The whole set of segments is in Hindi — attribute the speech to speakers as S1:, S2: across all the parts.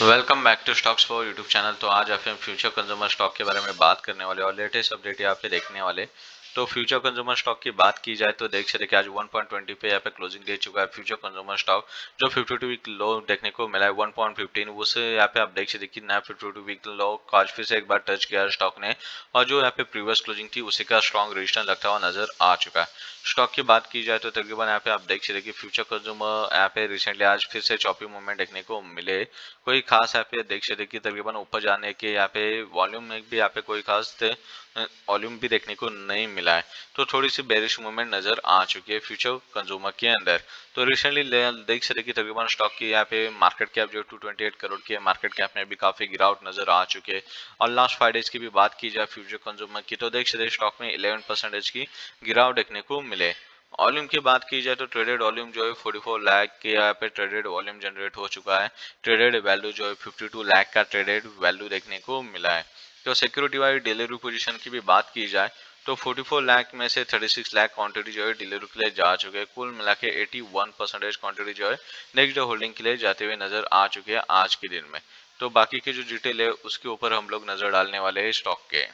S1: Welcome back to stocks for YouTube channel तो आज आप फ्यूचर कंज्यूमर स्टॉक के बारे में बात करने वाले और लेटेस्ट अपडेट यहाँ पे देखने वाले। तो फ्यूचर कंज्यूमर स्टॉक की बात की जाए तो देख सकते आज 1.20 पे यहाँ पे क्लोजिंग दे चुका है फ्यूचर कंज्यूमर स्टॉक जो 52 वीक लो देखने को मिला है 1.15 उसे यहाँ पे आप देख सकते कि नया 52 वीक लो आज फिर से एक बार टच किया स्टॉक ने, और जो यहाँ पे प्रीवियस क्लोजिंग थी, उसी का स्ट्रॉन्ग रजिस्टर लगता हुआ नज़र आ चुका है। स्टॉक की बात की जाए तो तकरीबन यहाँ पे आप देख सकते कि फ्यूचर कंज्यूमर यहाँ पे रिसेंटली आज फिर से चौपी मूवमेंट देखने को मिले। कोई खास यहाँ पे देख सकते कि तकरीबन ऊपर जाने के यहाँ पे वॉल्यूम में भी यहाँ पे कोई खास वॉल्यूम भी देखने को नहीं मिला है। तो थोड़ी सी बेरिश मूवमेंट नज़र आ चुकी है फ्यूचर कंज्यूमर के अंदर। तो रिसेंटली देख सकते कि तकरीबन स्टॉक की यहाँ पे मार्केट कैप जो 228 करोड़ की है मार्केट कैप में भी काफ़ी गिरावट नज़र आ चुके हैं। और लास्ट फाइव डेज़ की भी बात की जाए फ्यूचर कंज्यूमर की तो देख सकते स्टॉक में इलेवन की गिरावट देखने को मिले। वॉल्यूम की बात की जाए तो ट्रेडेड वॉल्यूम जो है 44 लाख के यहाँ पे ट्रेडेड वॉल्यूम जनरेट हो चुका है। ट्रेडेड वैल्यू जो है 52 लाख का ट्रेडेड वैल्यू देखने को मिला है। तो सिक्योरिटी वाली डिलीवरी पोजीशन की भी बात की जाए तो 44 लाख में से 36 लाख क्वांटिटी जो है डिलीवरी के लिए जा चुके हैं। कुल मिला के एटी परसेंटेज क्वांटिटी जो है नेक्स्ट डे होल्डिंग के लिए जाते हुए नज़र आ चुके हैं आज के दिन में। तो बाकी के जो डिटेल है, उसके ऊपर हम लोग नज़र डालने वाले हैं स्टॉक के।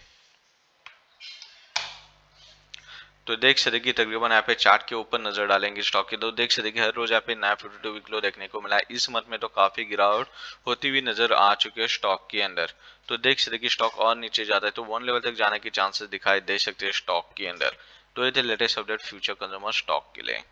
S1: तो देख सकते कि तकरीबन यहाँ पे चार्ट के ऊपर नज़र डालेंगे स्टॉक के। तो देख सकते हर रोज यहाँ पे नया फिफ्टी टू वीक लो देखने को मिला इस मंथ में तो काफ़ी गिरावट होती हुई नज़र आ चुकी है स्टॉक के अंदर। तो देख सकते कि स्टॉक और नीचे जाता है। तो वन लेवल तक जाने के चांसेस दिखाई दे सकते हैं स्टॉक के अंदर। तो ये थे latest update Future Consumer stock के लिए।